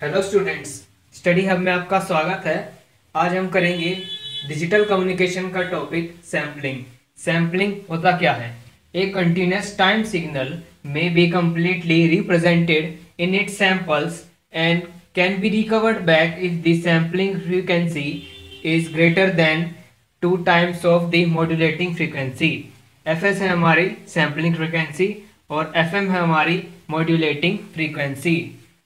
Hello students study hub में आपका स्वागत है। आज हम करेंगे डिजिटल कम्युनिकेशन का टॉपिक सैम्पलिंग सैम्पलिंग होता क्या है? A continuous time signal may be completely represented in it samples and can be recovered back if the sampling frequency is greater than two times of the modulating frequency F S है हमारी sampling frequency और F M है हमारी modulating frequency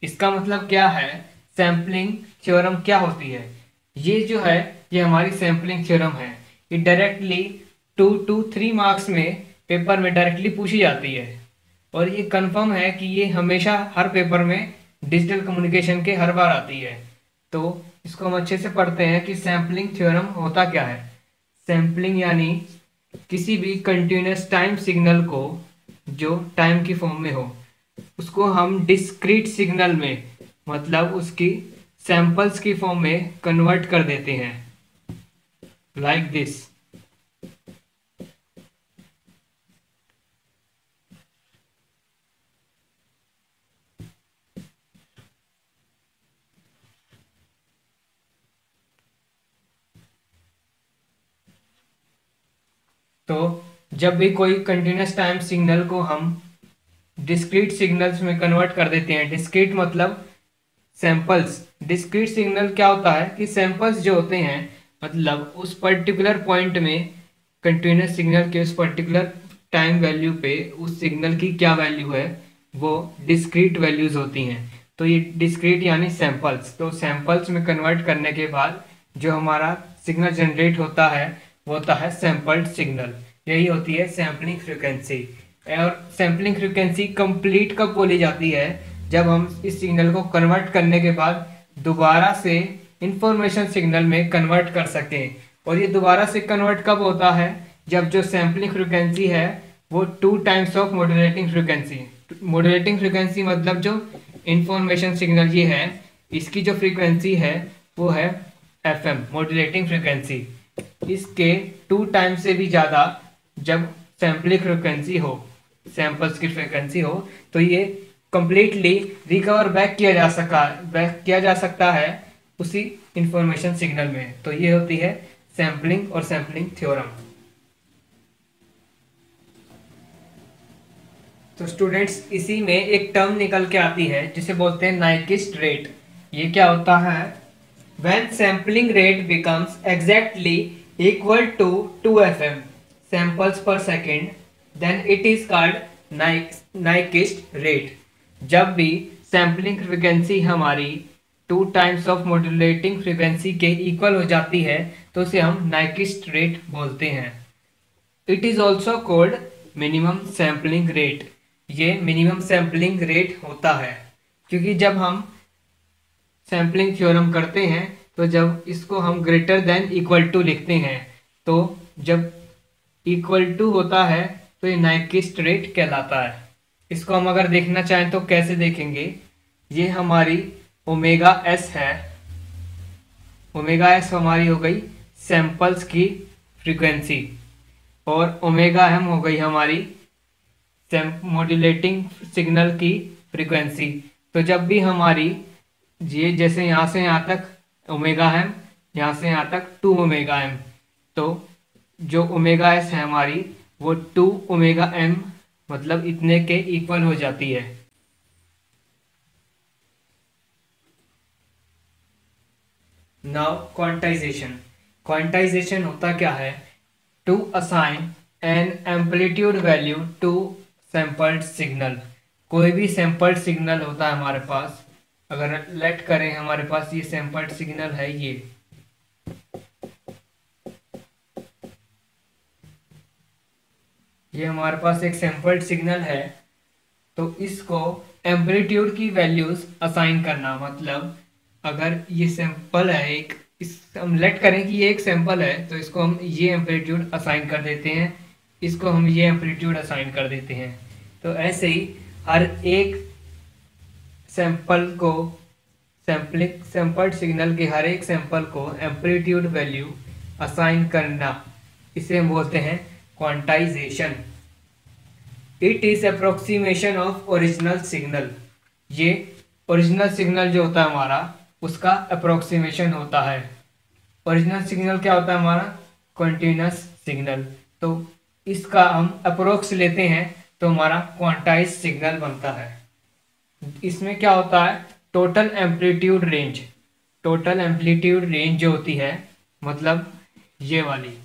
इसका मतलब क्या है? Sampling theorem क्या होती है? ये जो है, ये हमारी सैम्पलिंग थ्योरम है। ये directly to two three marks में पेपर में डायरेक्टली पूछी जाती है। और ये कंफर्म है कि ये हमेशा हर पेपर में डिजिटल कम्युनिकेशन के हर बार आती है। तो इसको हम अच्छे से पढ़ते हैं कि सैम्पलिंग थ्योरम होता क्या है। सैम्पलिंग यानी किसी भी कंटिन्यूस टाइम सिग्नल को जो टाइम की फॉर्म में हो। उसको हम डिस्क्रीट सिग्नल में मतलब उसकी सैंपल्स की फॉर्म में कन्वर्ट कर देते हैं। लाइक like दिस तो जब भी कोई कंटिन्यूस टाइम सिग्नल को हम डिस्क्रीट सिग्नल्स में कन्वर्ट कर देते हैं। डिस्क्रीट मतलब सैंपल्स डिस्क्रीट सिग्नल क्या होता है कि सैंपल्स जो होते हैं मतलब उस पर्टिकुलर पॉइंट में कंटिन्यूस सिग्नल के उस पर्टिकुलर टाइम वैल्यू पे उस सिग्नल की क्या वैल्यू है, वो डिस्क्रीट वैल्यूज़ होती हैं। तो ये डिस्क्रीट यानी सैंपल्स तो सैंपल्स में कन्वर्ट करने के बाद जो हमारा सिग्नल जनरेट होता है, वो होता है सैंपल्ड सिग्नल यही होती है सैम्पलिंग फ्रिक्वेंसी और सैम्पलिंग फ्रिक्वेंसी कंप्लीट कब बोली जाती है? जब हम इस सिग्नल को कन्वर्ट करने के बाद दोबारा से इंफॉर्मेशन सिग्नल में कन्वर्ट कर सकें। और ये दोबारा से कन्वर्ट कब होता है? जब जो सैम्पलिंग फ्रिक्वेंसी है, वो two times of modulating frequency modulating frequency मतलब जो इंफॉर्मेशन सिग्नल ये है, इसकी जो फ्रिक्वेंसी है, वो है एफ़ एम मॉड्यूलेटिंग फ्रिक्वेंसी इसके टू टाइम्स से भी ज़्यादा जब सैम्पलिंग फ्रिक्वेंसी हो। सैंपल्स की फ्रिक्वेंसी हो तो ये कंप्लीटली रिकवर बैक किया जा सका बैक किया जा सकता है उसी इंफॉर्मेशन सिग्नल में। तो ये होती है सैम्पलिंग और सैम्पलिंग थ्योरम तो स्टूडेंट्स इसी में एक टर्म निकल के आती है, जिसे बोलते हैं नाइकिस्ट रेट ये क्या होता है? When sampling rate becomes exactly equal to 2 fm samples per second then it is called Nyquist rate जब भी सैम्पलिंग फ्रिक्वेंसी हमारी two times of modulating frequency के इक्वल हो जाती है तो उसे हम नाइकिस्ट रेट बोलते हैं। It is also called minimum sampling rate ये मिनिमम सैम्पलिंग रेट होता है। क्योंकि जब हम सैम्पलिंग थ्योरम करते हैं तो जब इसको हम ग्रेटर देन इक्वल टू लिखते हैं तो जब इक्वल टू होता है तो ये नाइकिस्ट रेट कहलाता है। इसको हम अगर देखना चाहें तो कैसे देखेंगे? ये हमारी ओमेगा एस है। ओमेगा एस हमारी हो गई सैंपल्स की फ्रीक्वेंसी और ओमेगा एम हो गई हमारी मॉड्यूलेटिंग सिग्नल की फ्रीक्वेंसी तो जब भी हमारी, ये जैसे यहाँ से यहाँ तक ओमेगा एम यहाँ से यहाँ तक टू ओमेगा एम तो जो ओमेगा एस है हमारी वो टू ओमेगा एम मतलब इतने के इक्वल हो जाती है। नाउ क्वांटाइजेशन क्वांटाइजेशन होता क्या है? To assign an amplitude value to sampled signal कोई भी सैंपल्ड सिग्नल होता है हमारे पास, अगर लेट करें हमारे पास ये सैंपल्ड सिग्नल है ये। ये हमारे पास एक सैंपल्ड सिग्नल है तो इसको एम्पलीट्यूड की वैल्यूज़ असाइन करना मतलब अगर ये सैंपल है एक, इस, हम लेट करें कि ये एक सैंपल है तो इसको हम ये एम्पलीट्यूड असाइन कर देते हैं, इसको हम ये एम्पलीट्यूड असाइन कर देते हैं। तो ऐसे ही हर एक सैंपल को सैम्पलिंग सैंपल्ड सिग्नल के हर एक सैंपल को एम्पलीट्यूड वैल्यू असाइन करना, इसे हम बोलते हैं quantization it is approximation of original signal ये ओरिजिनल सिग्नल जो होता है हमारा, उसका अप्रोक्सीमेशन होता है। ओरिजिनल सिग्नल क्या होता है हमारा? कंटिन्यूस सिग्नल तो इसका हम अप्रोक्स लेते हैं तो हमारा क्वांटाइज सिग्नल बनता है। इसमें क्या होता है? Total amplitude range total amplitude range जो होती है मतलब ये वाली।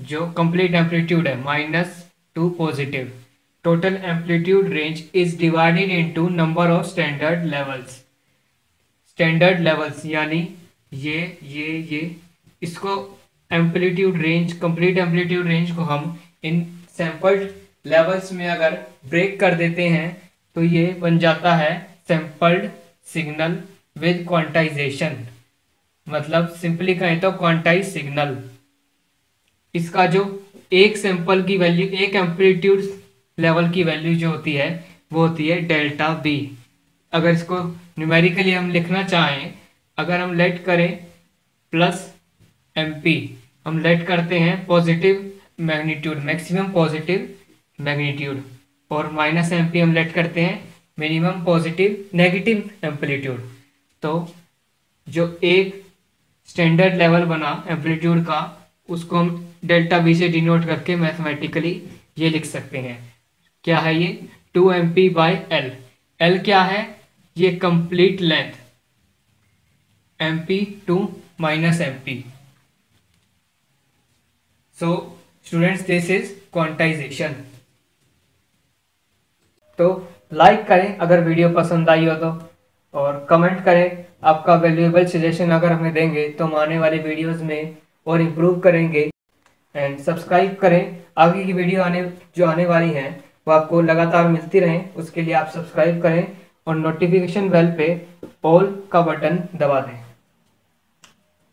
जो कंप्लीट एम्पलीट्यूड है minus to positive total amplitude range is divided into number of standard levels standard levels यानी ये ये ये, इसको amplitude range complete amplitude range को हम इन सैंपल्ड लेवल्स में अगर ब्रेक कर देते हैं तो ये बन जाता है सैंपल्ड सिग्नल विद क्वांटाइजेशन मतलब सिंपली कहें तो क्वांटाइज सिग्नल इसका जो एक सैंपल की वैल्यू एक एम्पलीट्यूड लेवल की वैल्यू जो होती है, वो होती है डेल्टा बी अगर इसको न्यूमेरिकली हम लिखना चाहें, अगर हम लेट करें प्लस एमपी हम लेट करते हैं positive magnitude maximum positive magnitude और माइनस एमपी हम लेट करते हैं मिनिमम पॉजिटिव नेगेटिव एम्पलीट्यूड तो जो एक स्टैंडर्ड लेवल बना एम्पलीट्यूड का, उसको हम डेल्टा बी से डिनोट करके मैथमेटिकली ये लिख सकते हैं। क्या है ये? Two M P by L. L क्या है? ये complete length. M P to minus M P. So students this is quantization तो लाइक करें अगर वीडियो पसंद आई हो तो और कमेंट करें। आपका वैल्यूएबल सजेशन अगर हमें देंगे तो हम आने वाले वीडियोस में और इम्प्रूव करेंगे। एंड सब्सक्राइब करें। आगे की वीडियो आने, जो आने वाली हैं, वो आपको लगातार मिलती रहें। उसके लिए आप सब्सक्राइब करें और नोटिफिकेशन बेल पे ऑल का बटन दबा दें।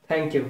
Thank you